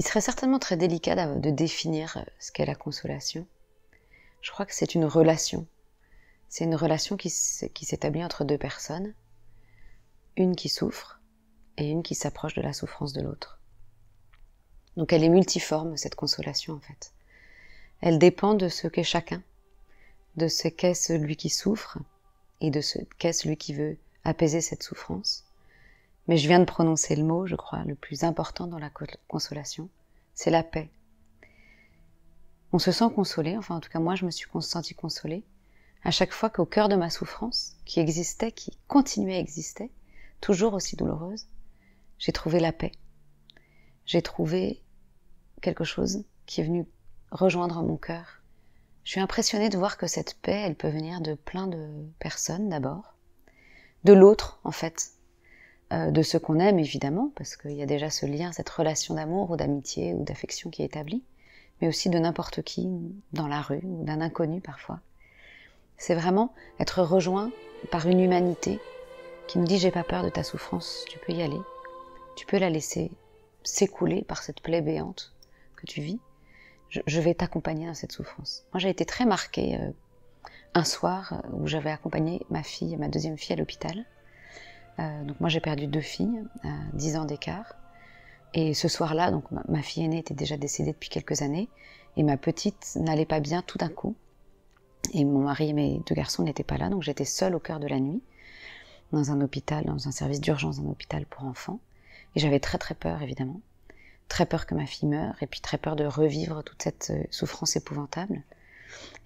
Il serait certainement très délicat de définir ce qu'est la consolation. Je crois que c'est une relation. C'est une relation qui s'établit entre deux personnes, une qui souffre et une qui s'approche de la souffrance de l'autre. Donc elle est multiforme, cette consolation en fait. Elle dépend de ce qu'est chacun, de ce qu'est celui qui souffre et de ce qu'est celui qui veut apaiser cette souffrance. Mais je viens de prononcer le mot, je crois, le plus important dans la consolation, c'est la paix. On se sent consolé, enfin en tout cas moi je me suis sentie consolée, à chaque fois qu'au cœur de ma souffrance, qui existait, qui continuait à exister, toujours aussi douloureuse, j'ai trouvé la paix. J'ai trouvé quelque chose qui est venu rejoindre mon cœur. Je suis impressionnée de voir que cette paix, elle peut venir de plein de personnes d'abord, de l'autre en fait, euh, de ce qu'on aime évidemment, parce qu'il y a déjà ce lien, cette relation d'amour ou d'amitié ou d'affection qui est établie, mais aussi de n'importe qui dans la rue ou d'un inconnu parfois. C'est vraiment être rejoint par une humanité qui nous dit j'ai pas peur de ta souffrance, tu peux y aller, tu peux la laisser s'écouler par cette plaie béante que tu vis, je, vais t'accompagner dans cette souffrance. Moi, j'ai été très marquée euh, un soir euh, où j'avais accompagné ma fille, ma deuxième fille à l'hôpital. Euh, donc moi, j'ai perdu deux filles à 10 ans d'écart. Et ce soir-là, donc ma, fille aînée était déjà décédée depuis quelques années, et ma petite n'allait pas bien tout d'un coup. Et mon mari et mes deux garçons n'étaient pas là, donc j'étais seule au cœur de la nuit, dans un hôpital, dans un service d'urgence, un hôpital pour enfants. Et j'avais très très peur, évidemment très peur que ma fille meure, et puis très peur de revivre toute cette euh, souffrance épouvantable.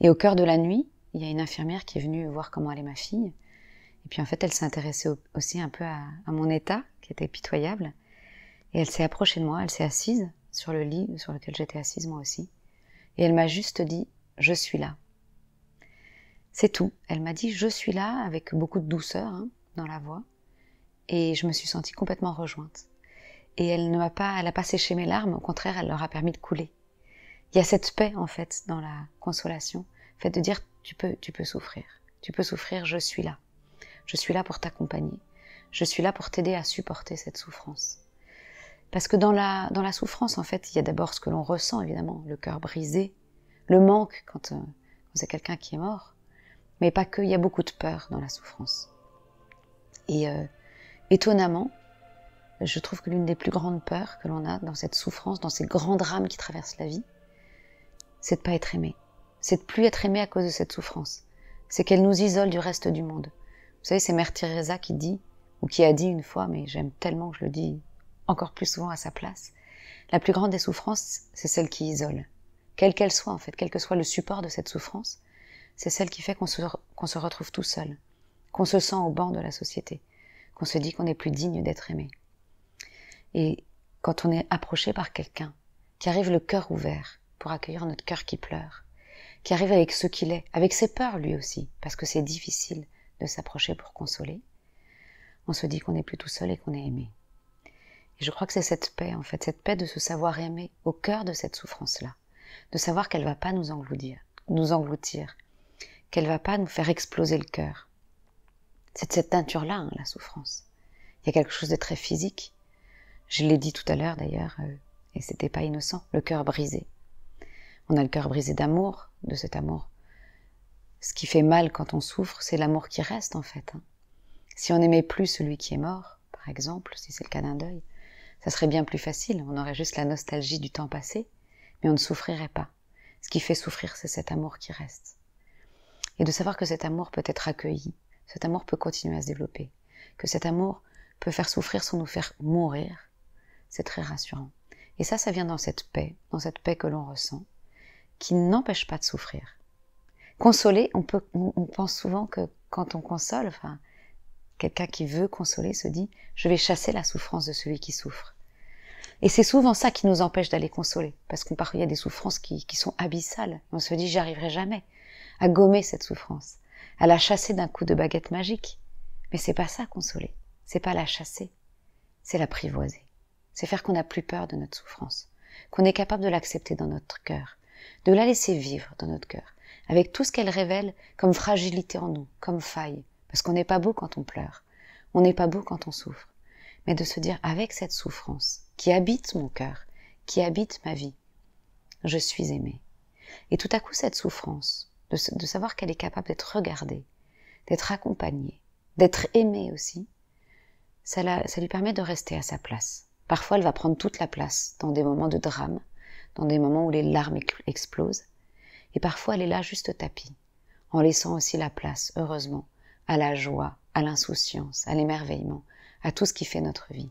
Et au cœur de la nuit, il y a une infirmière qui est venue voir comment allait ma fille. Et puis en fait, elle s'est intéressée aussi un peu à, mon état, qui était pitoyable. Et elle s'est approchée de moi, elle s'est assise sur le lit sur lequel j'étais assise moi aussi. Et elle m'a juste dit, je suis là. C'est tout. Elle m'a dit, je suis là, avec beaucoup de douceur hein, dans la voix. Et je me suis sentie complètement rejointe et elle ne m'a pas, elle a pas séché mes larmes, au contraire, elle leur a permis de couler. Il y a cette paix, en fait, dans la consolation, fait de dire, tu peux, tu peux souffrir. Tu peux souffrir, je suis là. Je suis là pour t'accompagner. Je suis là pour t'aider à supporter cette souffrance. Parce que dans la, dans la souffrance, en fait, il y a d'abord ce que l'on ressent, évidemment, le cœur brisé, le manque quand, euh, quand c'est quelqu'un qui est mort, mais pas que, il y a beaucoup de peur dans la souffrance. Et euh, étonnamment, je trouve que l'une des plus grandes peurs que l'on a dans cette souffrance, dans ces grands drames qui traversent la vie, c'est de pas être aimé. C'est de plus être aimé à cause de cette souffrance. C'est qu'elle nous isole du reste du monde. Vous savez, c'est Mère Teresa qui dit, ou qui a dit une fois, mais j'aime tellement que je le dis encore plus souvent à sa place, la plus grande des souffrances, c'est celle qui isole. Quelle qu'elle soit, en fait, quel que soit le support de cette souffrance, c'est celle qui fait qu'on se, retrouve tout seul, qu'on se sent au banc de la société, qu'on se dit qu'on n'est plus digne d'être aimé. Et quand on est approché par quelqu'un qui arrive le cœur ouvert pour accueillir notre cœur qui pleure, qui arrive avec ce qu'il est, avec ses peurs lui aussi, parce que c'est difficile de s'approcher pour consoler, on se dit qu'on n'est plus tout seul et qu'on est aimé. Et je crois que c'est cette paix, en fait, cette paix de se savoir aimer au cœur de cette souffrance-là, de savoir qu'elle va pas nous engloutir, nous engloutir, qu'elle va pas nous faire exploser le cœur. C'est cette teinture-là, hein, la souffrance. Il y a quelque chose de très physique, je l'ai dit tout à l'heure d'ailleurs, euh, et c'était pas innocent, le cœur brisé. On a le cœur brisé d'amour, de cet amour. Ce qui fait mal quand on souffre, c'est l'amour qui reste en fait. Hein. Si on n'aimait plus celui qui est mort, par exemple, si c'est le cas d'un deuil, ça serait bien plus facile, on aurait juste la nostalgie du temps passé, mais on ne souffrirait pas. Ce qui fait souffrir, c'est cet amour qui reste. Et de savoir que cet amour peut être accueilli, cet amour peut continuer à se développer, que cet amour peut faire souffrir sans nous faire mourir, c'est très rassurant. Et ça, ça vient dans cette paix, dans cette paix que l'on ressent, qui n'empêche pas de souffrir. Consoler, on, peut, on pense souvent que quand on console, enfin, quelqu'un qui veut consoler se dit, je vais chasser la souffrance de celui qui souffre. Et c'est souvent ça qui nous empêche d'aller consoler, parce qu'on il y a des souffrances qui, qui sont abyssales. On se dit, j'y arriverai jamais à gommer cette souffrance, à la chasser d'un coup de baguette magique. Mais c'est pas ça consoler, c'est pas la chasser, c'est l'apprivoiser c'est faire qu'on n'a plus peur de notre souffrance, qu'on est capable de l'accepter dans notre cœur, de la laisser vivre dans notre cœur, avec tout ce qu'elle révèle comme fragilité en nous, comme faille, parce qu'on n'est pas beau quand on pleure, on n'est pas beau quand on souffre, mais de se dire avec cette souffrance qui habite mon cœur, qui habite ma vie. Je suis aimée. Et tout à coup, cette souffrance, de, savoir qu'elle est capable d'être regardée, d'être accompagnée, d'être aimée aussi, ça, ça lui permet de rester à sa place. Parfois, elle va prendre toute la place dans des moments de drame, dans des moments où les larmes explosent. Et parfois, elle est là juste tapis, en laissant aussi la place, heureusement, à la joie, à l'insouciance, à l'émerveillement, à tout ce qui fait notre vie.